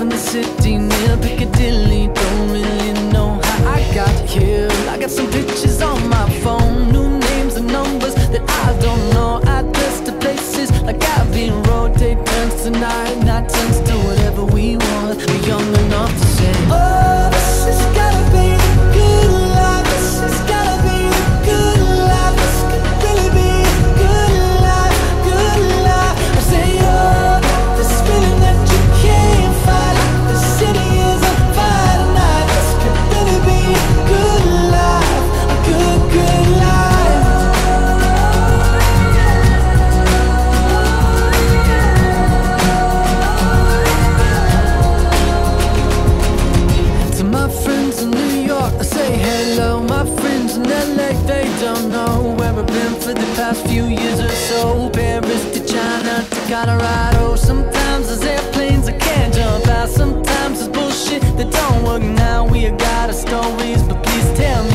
in the city near Piccadilly. Don't really know how I got here. I got some pictures on my phone, new names and numbers that I don't know. Address to places like Abbey Road, take turns tonight, not turns to whatever we want. We're young enough to say, Oh, the past few years or so. Paris to China to Colorado. Sometimes there's airplanes I can't jump out. Sometimes it's bullshit that don't work. Now We got our stories, but please tell me